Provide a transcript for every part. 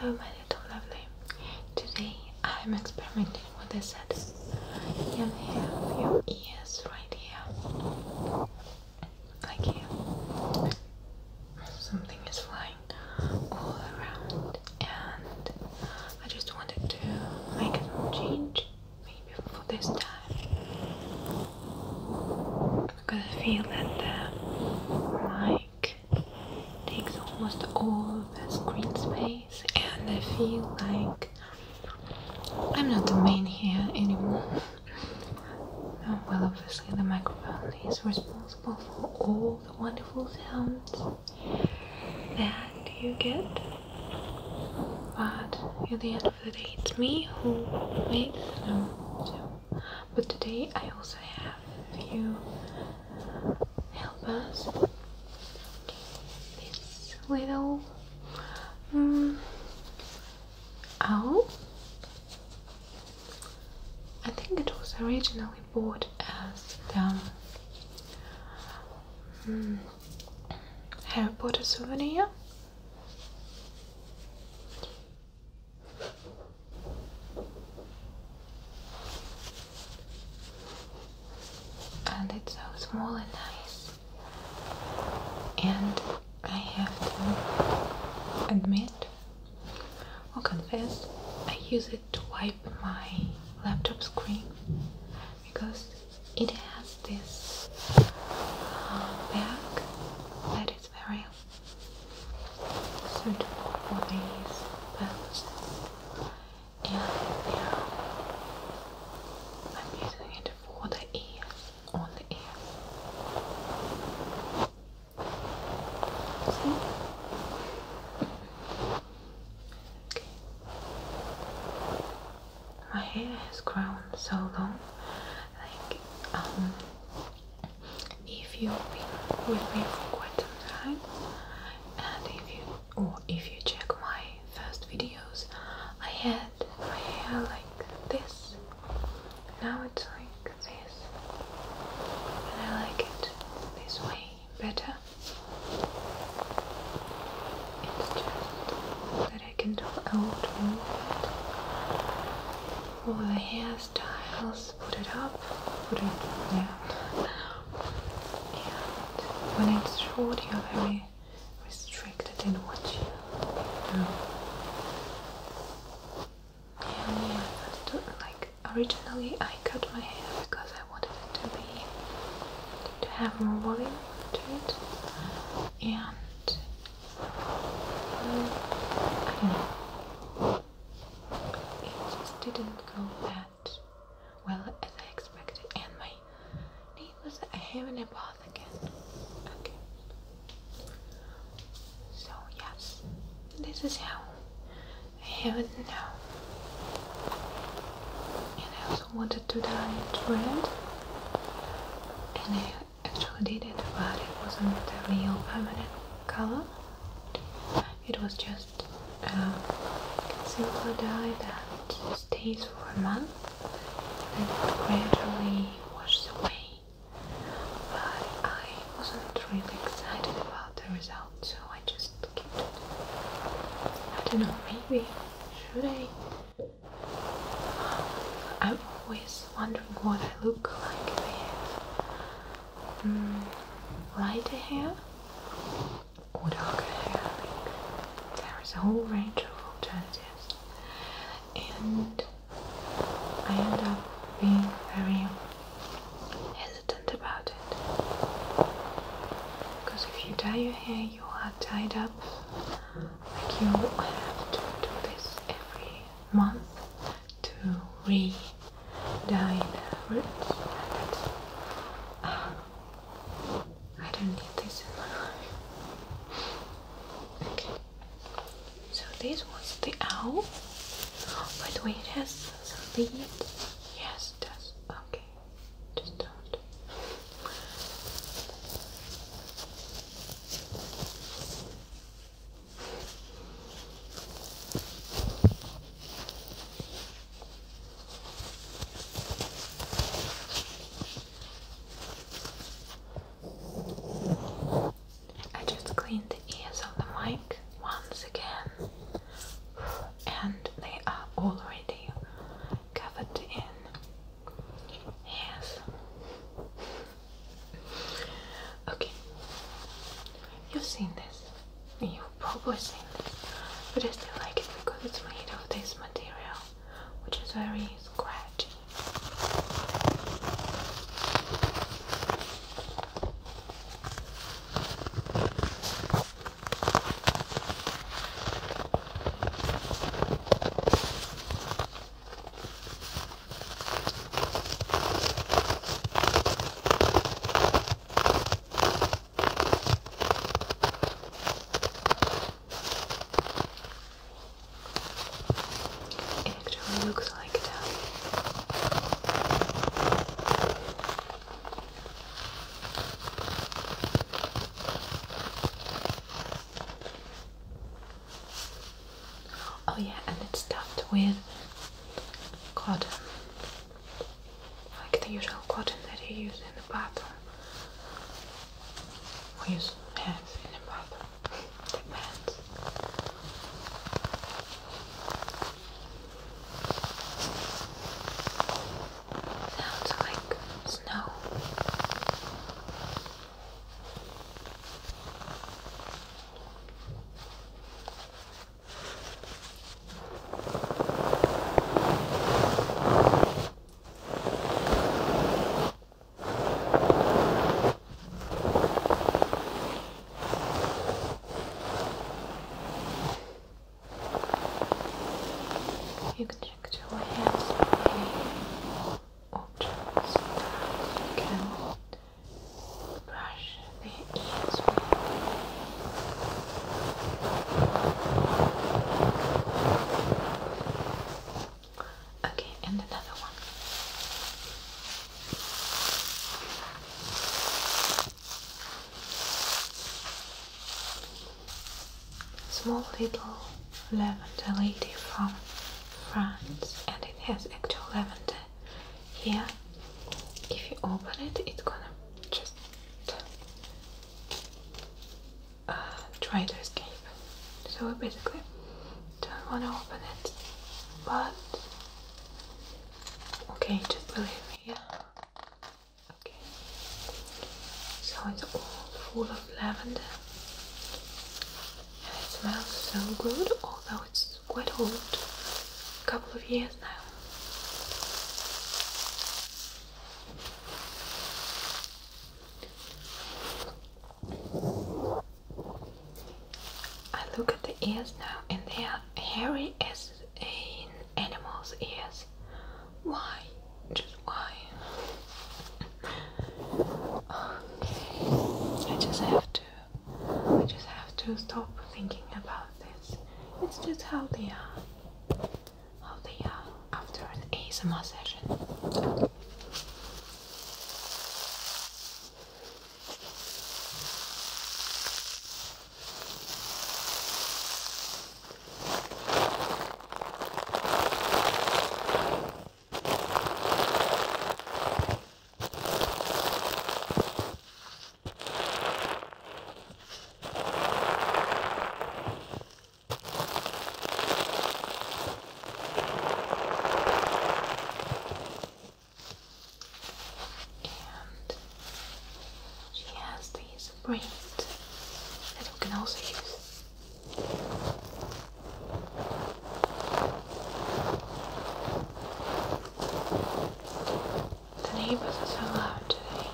Hello, my little lovely. Today I'm experimenting with this set. I have your ears right here. Like here. Something is flying all around, and I just wanted to make a change, maybe for this time. Because I feel that the mic takes almost all the screen space, and I feel like I'm not the main here anymore. Uh, well, obviously, the microphone is responsible for all the wonderful sounds that you get. But at the end of the day, it's me who makes them. So, but today I also have a few helpers. This little um, owl. I think it was originally bought as the um, Harry Potter souvenir. And it's so small and nice. And I have to admit or confess, I use it to wipe my laptop screen because it has this uh, bag that is very suitable for these purposes. And now I'm using it for the ears, on the ears. See? Okay. My hair grown so long. Like, um, if you've been with me for quite some time, and if you, or if you check my first videos, I had my hair like this. Now it's like this, and I like it this way better. It's just that I can do a lot more all the hairstyles, put it up, put it down. And when it's short, you're very restricted in what you do. And yeah, like originally, I cut my hair because I wanted it to be to have more volume to it, and um, I don't know it just didn't go that well as I expected. And my neighbors are having a bath again. Okay. So yes, this is how I have it now. And I also wanted to dye it red. And I actually did it, but it wasn't the real permanent color. It was just a simple dye that stays for a month and gradually washes away. But I wasn't really excited about the result, so I just kept it. I don't know, should I? I'm always wondering what I look like have mm, lighter hair or darker hair. There is a whole range of alternatives, and I end up being very hesitant about it. Because if you dye your hair, you are tied up. Like you have to do this every month to re-dye the roots. And that's, uh, I don't need this in my life. Okay. So this was the owl. By the way, it has some leaves. Yes, it does. Okay. Just don't. I just cleaned the ears of the mic once again. probably seen this, but I still like it because it's made of this material, which is very scratchy. It actually looks like that. Oh yeah, and it's stuffed with cotton. Like the usual cotton that you use in the bathroom. Or use hands in the bathroom. Depends. Sounds like snow. You can check your hands you can brush the Okay, and another one. Small little lavender lady from France, and it has actual lavender here. If you open it, it's gonna just uh, try to escape. So I basically don't want to open it, but okay, just believe me, yeah. Okay, so it's all full of lavender, and it smells so good, although it's quite old, couple of years now. I look at the ears now, and they are hairy as an animal's ears. Why? Just why? Okay. I just have to. I just have to stop thinking about this. It's just how they are. ASMR that we can also use. The neighbors are so loud today.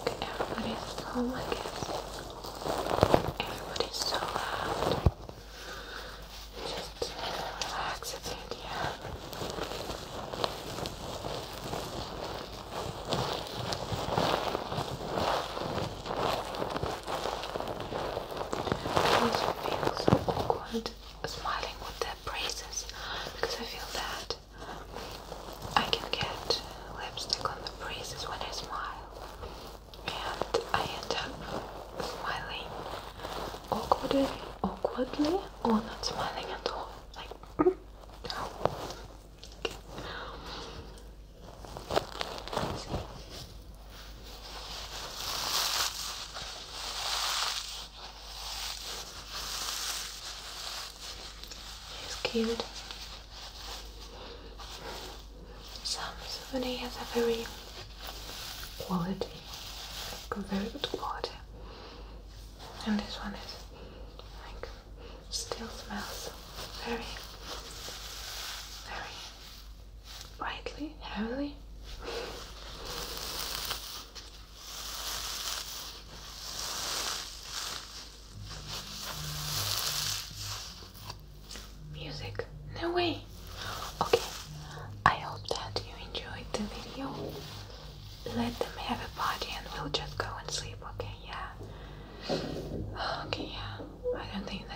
Okay, everybody's home, I guess. Everybody's so loud. Just relax a bit, yeah. I also feel so awkward smiling with the braces because I feel that I can get lipstick on the braces when I smile, and I end up smiling awkwardly, or not smiling at all. Like. Okay. Let's see. He's cute. Some souvenirs are very quality, like very good quality. And this one is still smells very, very brightly, heavily. Music? No way! Okay, I hope that you enjoyed the video. Let them have a party and we'll